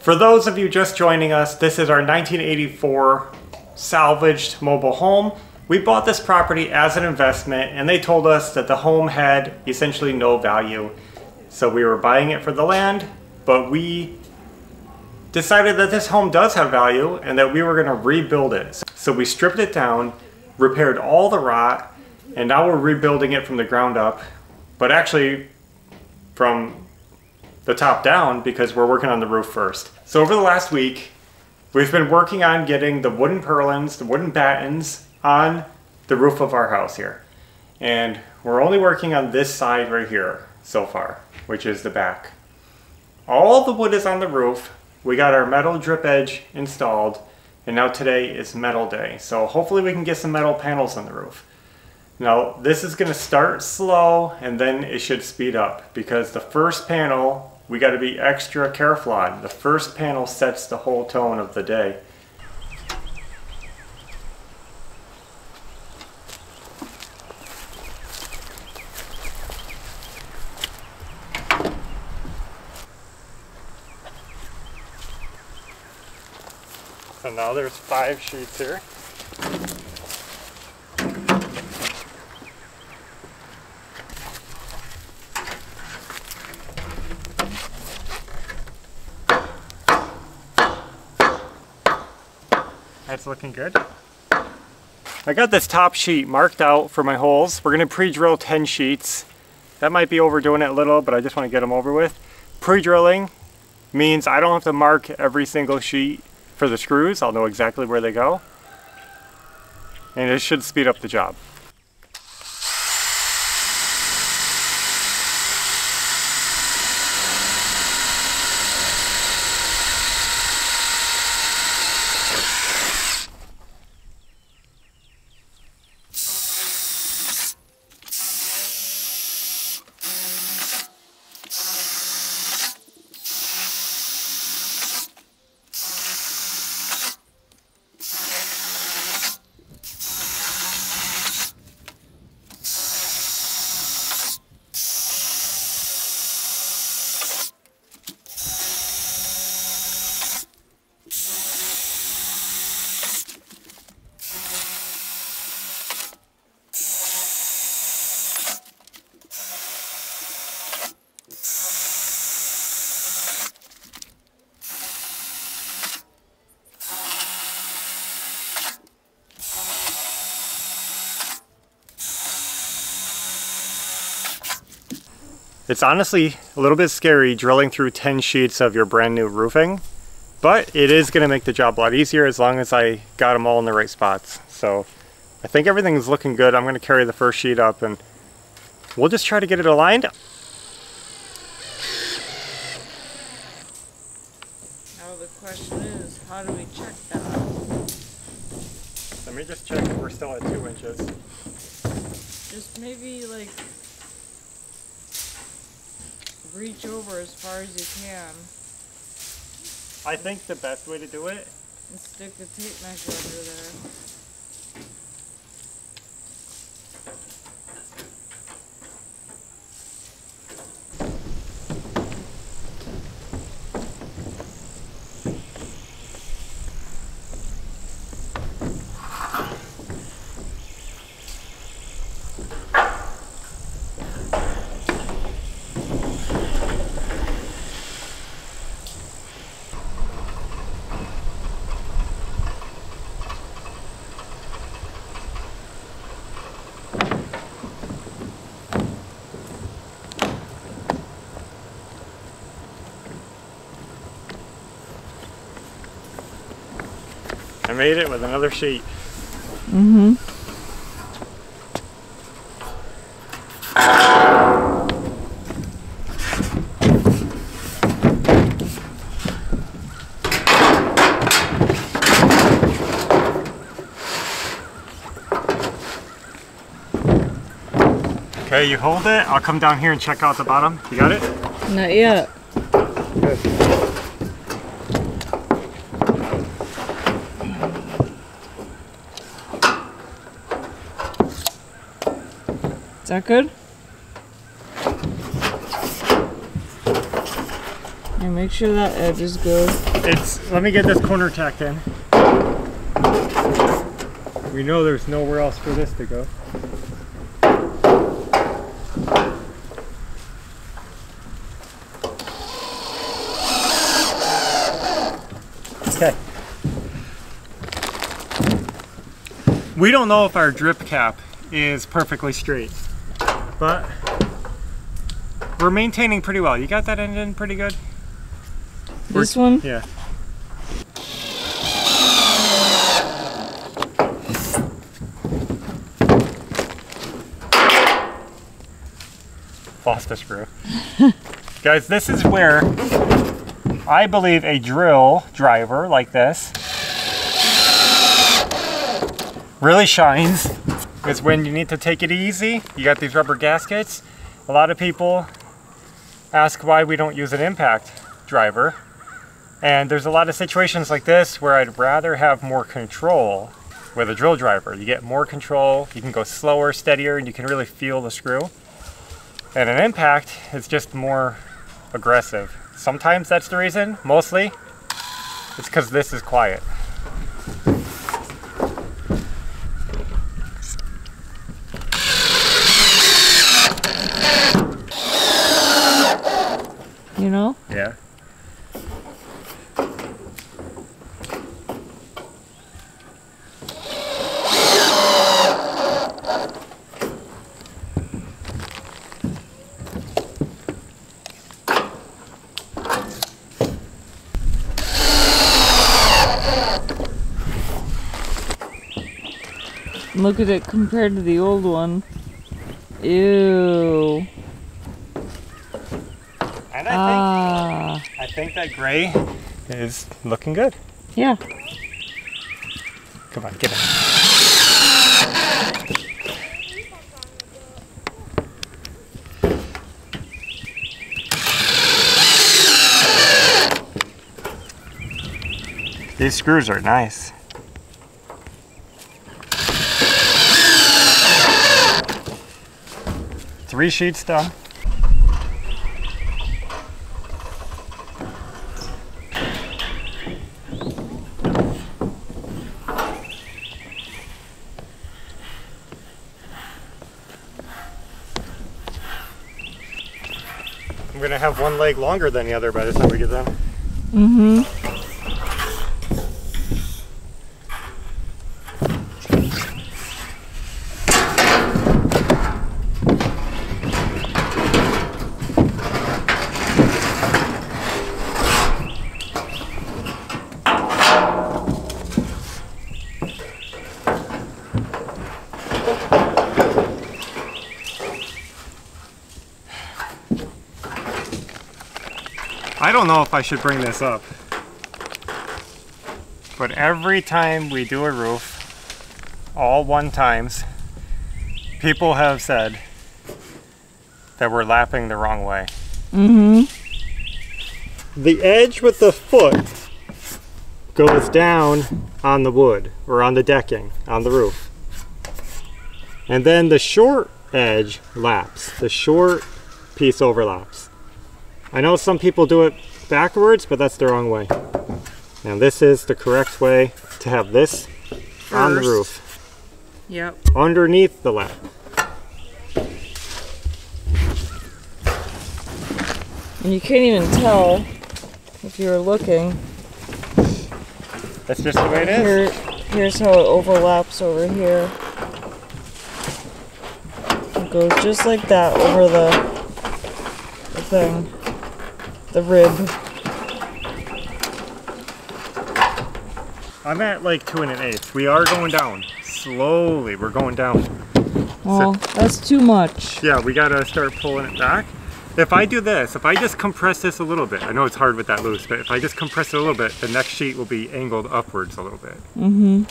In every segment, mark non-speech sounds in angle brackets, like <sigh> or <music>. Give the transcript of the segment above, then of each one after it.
For those of you just joining us, this is our 1984 salvaged mobile home. We bought this property as an investment and they told us that the home had essentially no value. So we were buying it for the land, but we decided that this home does have value and that we were gonna rebuild it. So we stripped it down, repaired all the rot, and now we're rebuilding it from the ground up, but actually from the top down because we're working on the roof first. So over the last week, we've been working on getting the wooden purlins, the wooden battens on the roof of our house here. And we're only working on this side right here so far, which is the back. All the wood is on the roof. We got our metal drip edge installed and now today is metal day. So hopefully we can get some metal panels on the roof. Now this is gonna start slow and then it should speed up because the first panel we got to be extra careful on. The first panel sets the whole tone of the day. So now there's five sheets here. That's looking good. I got this top sheet marked out for my holes. We're gonna pre-drill 10 sheets. That might be overdoing it a little, but I just wanna get them over with. Pre-drilling means I don't have to mark every single sheet for the screws. I'll know exactly where they go. And it should speed up the job. It's honestly a little bit scary drilling through 10 sheets of your brand new roofing, but it is gonna make the job a lot easier as long as I got them all in the right spots. So I think everything's looking good. I'm gonna carry the first sheet up and we'll just try to get it aligned. Now the question is, how do we check that? Let me just check if we're still at two inches. Just maybe like reach over as far as you can. I think the best way to do it and stick the tape measure under there. Made it with another sheet. Mm-hmm. Okay, you hold it. I'll come down here and check out the bottom. You got it? Not yet. That good? And make sure that edge is good. It's, let me get this corner tacked in. We know there's nowhere else for this to go. Okay. We don't know if our drip cap is perfectly straight, but we're maintaining pretty well. You got that engine pretty good? This one? Yeah. Lost a screw. <laughs> Guys, this is where I believe a drill driver like this really shines is when you need to take it easy. You got these rubber gaskets. A lot of people ask why we don't use an impact driver. And there's a lot of situations like this where I'd rather have more control with a drill driver. You get more control, you can go slower, steadier, and you can really feel the screw. And an impact is just more aggressive. Sometimes that's the reason, mostly it's because this is quiet. Yeah. Look at it compared to the old one. Ew. I Ah. think I think that gray is looking good. Yeah. Come on, get it. These screws are nice. Three sheets done. Have one leg longer than the other by the time we get done. Mm-hmm. I don't know if I should bring this up, but every time we do a roof, all one times, people have said that we're lapping the wrong way. Mm-hmm. The edge with the foot goes down on the wood or on the decking on the roof. And then the short edge laps. The short piece overlaps. I know some people do it backwards, but that's the wrong way. And this is the correct way to have this on the roof, Yep. underneath the lap. And you can't even tell if you're looking. That's just the way it is. Here, here's how it overlaps over here. It goes just like that over the, the thing, the rib. I'm at like two and an eighth. We are going down. Slowly, we're going down. Well, that's too much. Yeah, we gotta start pulling it back. If I do this, if I just compress this a little bit, I know it's hard with that loose, but if I just compress it a little bit, the next sheet will be angled upwards a little bit. Mm-hmm.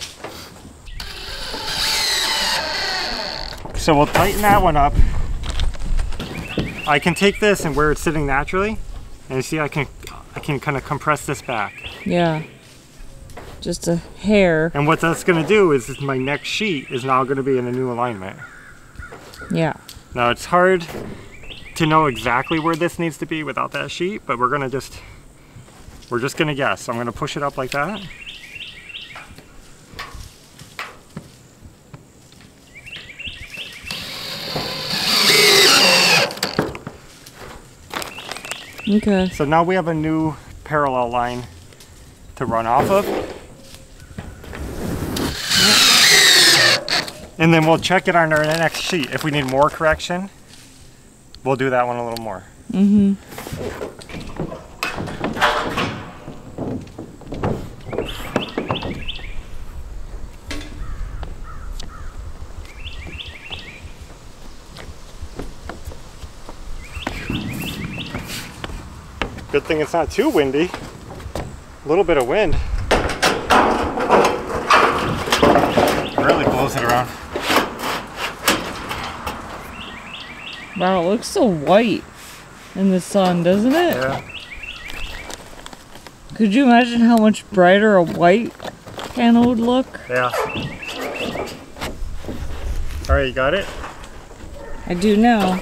So we'll tighten that one up. I can take this and where it's sitting naturally, and see I can I can kind of compress this back. Yeah. Just a hair. And what that's gonna do is, is my next sheet is now gonna be in a new alignment. Yeah. Now it's hard to know exactly where this needs to be without that sheet, but we're gonna just We're just gonna guess. I'm gonna push it up like that. Okay. So now we have a new parallel line to run off of. And then we'll check it on our next sheet. If we need more correction, we'll do that one a little more. Mm-hmm. Good thing it's not too windy. A little bit of wind. Really blows it around. Wow, it looks so white in the sun, doesn't it? Yeah. Could you imagine how much brighter a white panel would look? Yeah. All right, you got it? I do now.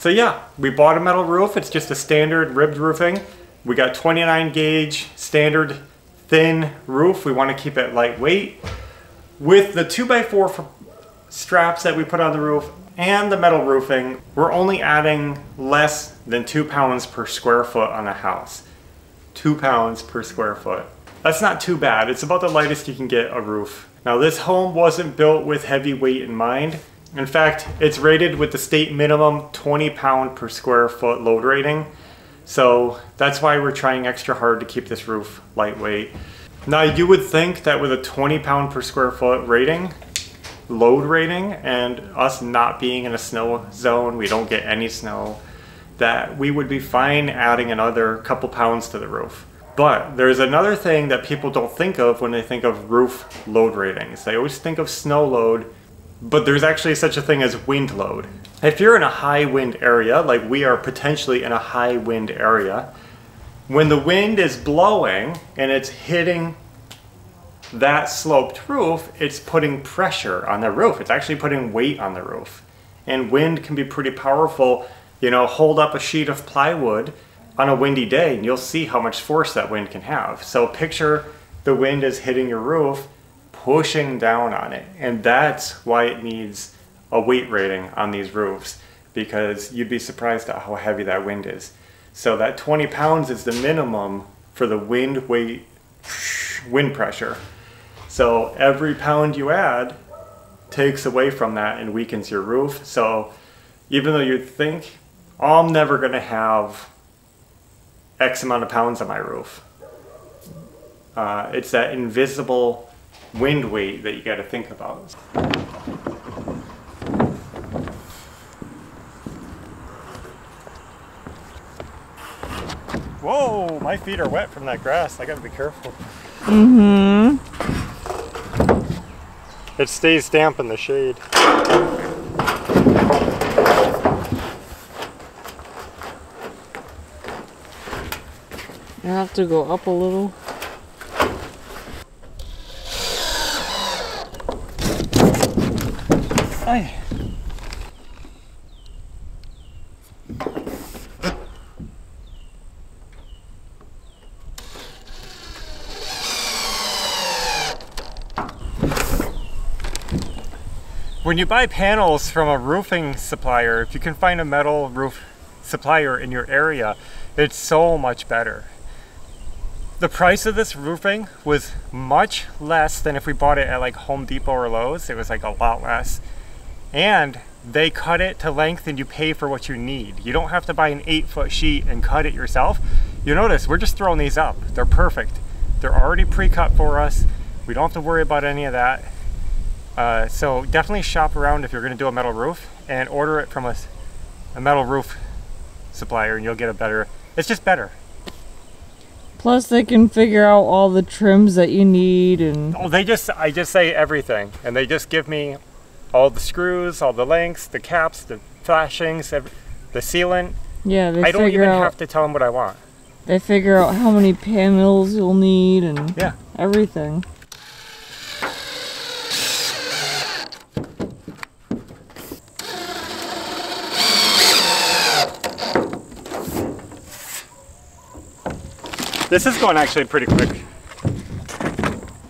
So yeah, we bought a metal roof. It's just a standard ribbed roofing. We got 29 gauge standard thin roof. We want to keep it lightweight. With the 2x4 straps that we put on the roof and the metal roofing, we're only adding less than two pounds per square foot on a house. Two pounds per square foot. That's not too bad. It's about the lightest you can get a roof. Now this home wasn't built with heavy weight in mind. In fact, it's rated with the state minimum 20 pound per square foot load rating. So that's why we're trying extra hard to keep this roof lightweight. Now you would think that with a 20 pound per square foot rating, load rating, and us not being in a snow zone, we don't get any snow, that we would be fine adding another couple pounds to the roof. But there's another thing that people don't think of when they think of roof load ratings. They always think of snow load, but there's actually such a thing as wind load. If you're in a high wind area, like we are potentially in a high wind area, when the wind is blowing and it's hitting that sloped roof, it's putting pressure on the roof. It's actually putting weight on the roof. And wind can be pretty powerful. You know, hold up a sheet of plywood on a windy day and you'll see how much force that wind can have. So picture the wind is hitting your roof, pushing down on it. And that's why it needs a weight rating on these roofs because you'd be surprised at how heavy that wind is. So that 20 pounds is the minimum for the wind weight <sniffs> wind pressure. So every pound you add takes away from that and weakens your roof. So even though you'd think, oh, I'm never going to have X amount of pounds on my roof, uh, it's that invisible wind weight that you got to think about. Whoa, my feet are wet from that grass. I got to be careful. Mm-hmm. It stays damp in the shade. I have to go up a little. When you buy panels from a roofing supplier, if you can find a metal roof supplier in your area, it's so much better. The price of this roofing was much less than if we bought it at like Home Depot or Lowe's. It was like a lot less. And they cut it to length and you pay for what you need. You don't have to buy an eight foot sheet and cut it yourself. You notice we're just throwing these up. They're perfect. They're already pre-cut for us. We don't have to worry about any of that. Uh, so definitely shop around if you're going to do a metal roof and order it from a, a metal roof supplier and you'll get a better, it's just better. Plus, they can figure out all the trims that you need and Oh, they just, I just say everything and they just give me all the screws, all the links, the caps, the flashings, the sealant. Yeah, they I don't even out, have to tell them what I want. They figure out how many panels you'll need and yeah. everything. This is going actually pretty quick.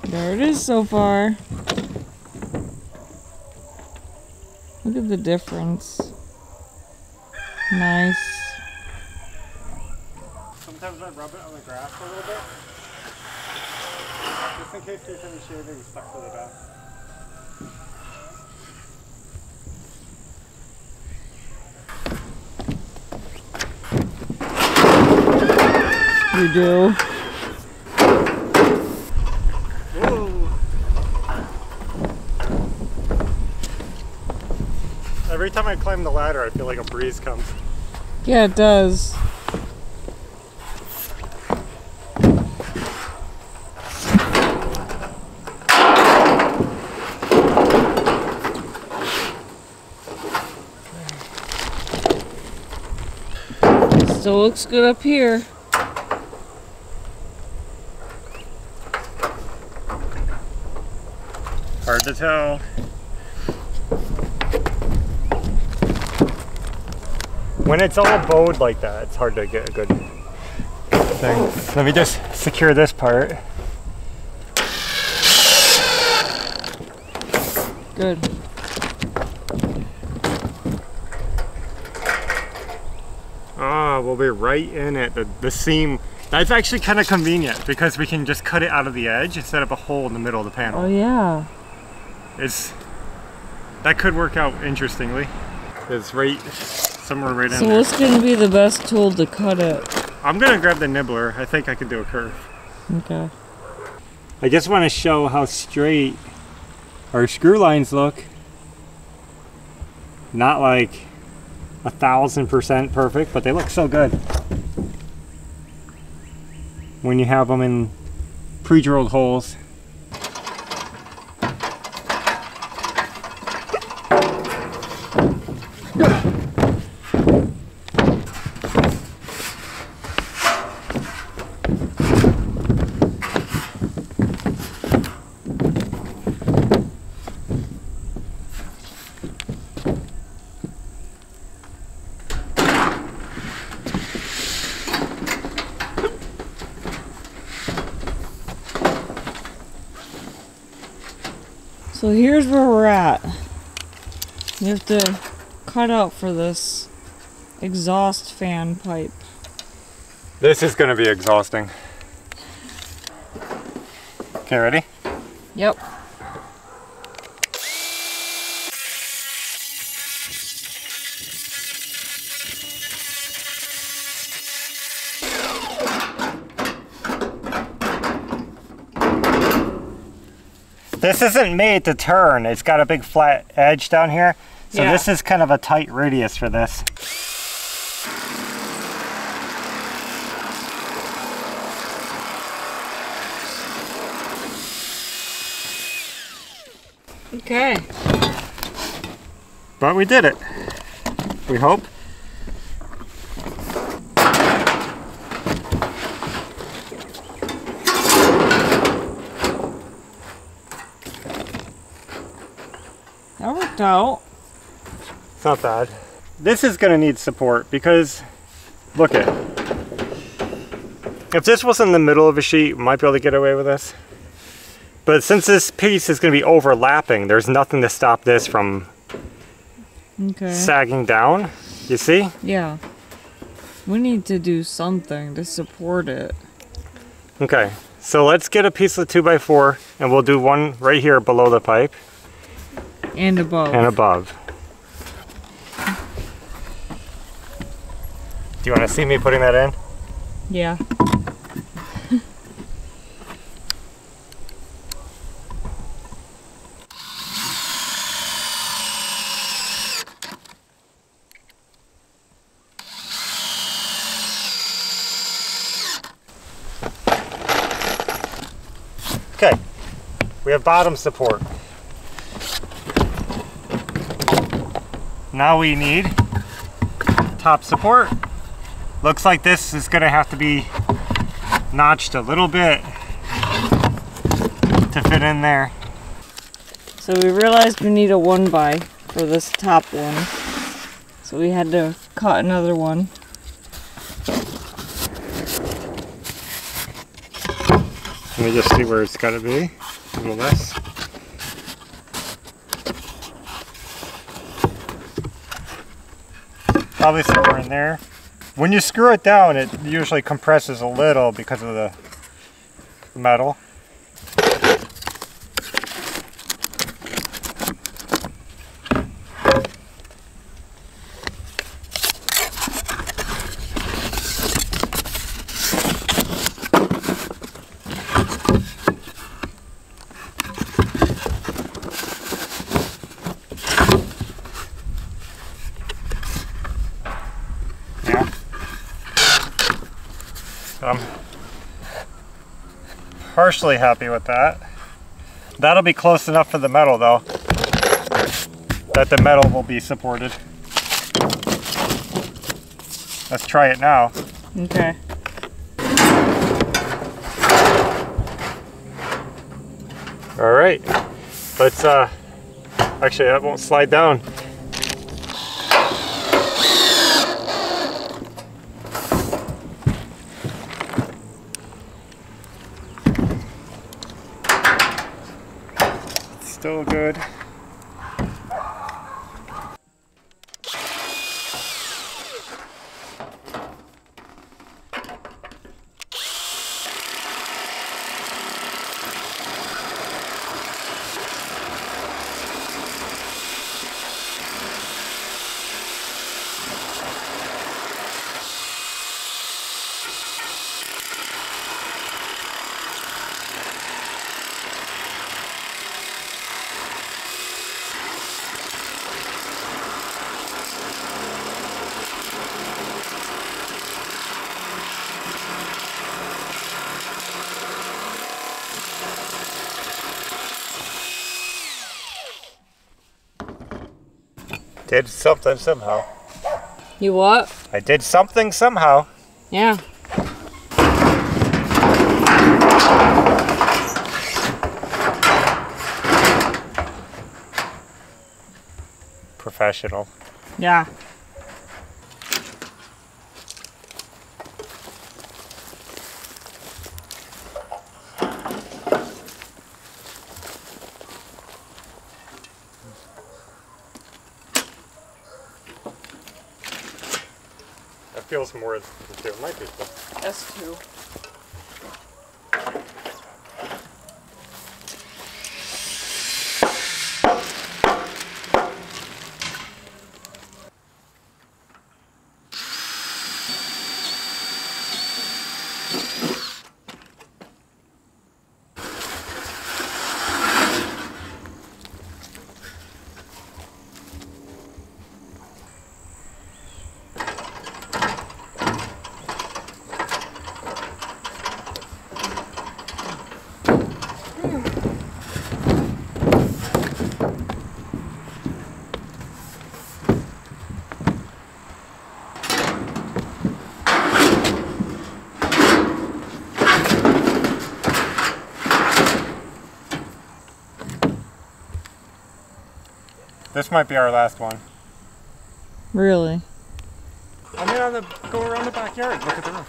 There it is so far. Look at the difference. Nice. Sometimes I rub it on the grass a little bit. Just in case there's any shavings stuck to the back. You do. Every time I climb the ladder, I feel like a breeze comes. Yeah, it does. Still looks good up here. Hard to tell. When it's all bowed like that, it's hard to get a good thing. Let me just secure this part. Good. Ah, we'll be right in it. The, the seam, that's actually kind of convenient because we can just cut it out of the edge instead of a hole in the middle of the panel. Oh yeah. It's, that could work out interestingly. It's right, somewhere right in So there. what's gonna be the best tool to cut it? I'm gonna grab the nibbler. I think I can do a curve. Okay. I just want to show how straight our screw lines look. Not like a thousand percent perfect, but they look so good. When you have them in pre-drilled holes. So here's where we're at. You have to cut out for this exhaust fan pipe. This is gonna be exhausting. Okay, ready? Yep. This isn't made to turn. It's got a big flat edge down here. So Yeah. this is kind of a tight radius for this. Okay. But we did it. We hope. That worked out. It's not bad. This is gonna need support because look it. If this was in the middle of a sheet, we might be able to get away with this. But since this piece is gonna be overlapping, there's nothing to stop this from Okay. sagging down. You see? Yeah. We need to do something to support it. Okay, so let's get a piece of 2x4 and we'll do one right here below the pipe And above. and above. Do you want to see me putting that in? yeah. Okay, we have bottom support. Now we need top support. Looks like this is gonna have to be notched a little bit to fit in there. So we realized we need a one by for this top one. So we had to cut another one. Let me just see where it's got to be. A little less. Probably somewhere in there. When you screw it down, it usually compresses a little because of the metal. Yeah. I'm partially happy with that. That'll be close enough for the metal though, that the metal will be supported. Let's try it now. Okay. All right, let's, uh, actually that won't slide down. Still good. Did something somehow. You what? I did something somehow. Yeah. Professional. Yeah. Feels more than it might be. Us too. This might be our last one. Really? I mean, on the go around the backyard. Look at the roof.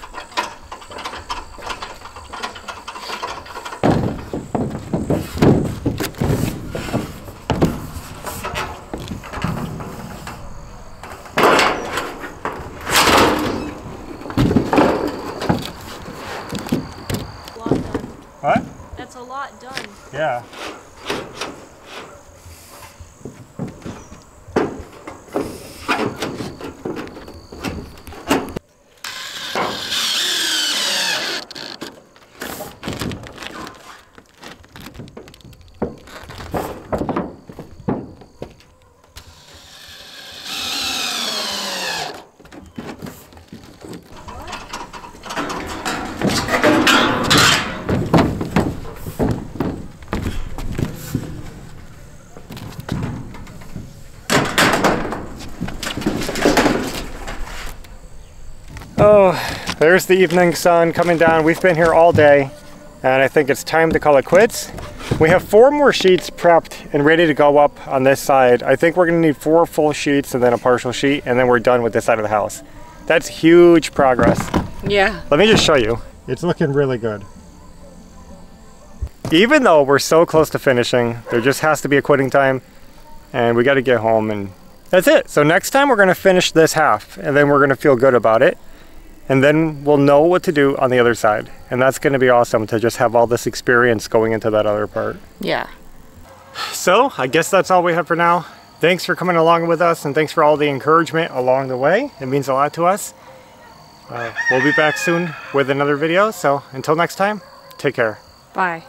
What? That's a lot done. Yeah. Oh, there's the evening sun coming down. We've been here all day, and I think it's time to call it quits. We have four more sheets prepped and ready to go up on this side. I think we're gonna need four full sheets and then a partial sheet, and then we're done with this side of the house. That's huge progress. Yeah. Let me just show you. It's looking really good. even though we're so close to finishing, there just has to be a quitting time and we got to get home and that's it. So next time we're going to finish this half and then we're going to feel good about it. And then we'll know what to do on the other side. And that's going to be awesome to just have all this experience going into that other part. Yeah. So I guess that's all we have for now. Thanks for coming along with us and thanks for all the encouragement along the way. It means a lot to us. Uh, we'll be back soon with another video. So until next time, take care. Bye.